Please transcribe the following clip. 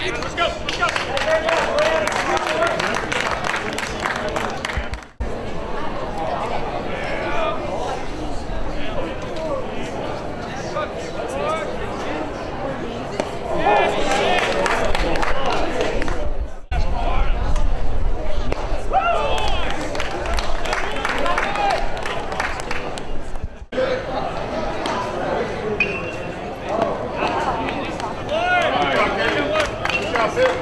He doesn't like the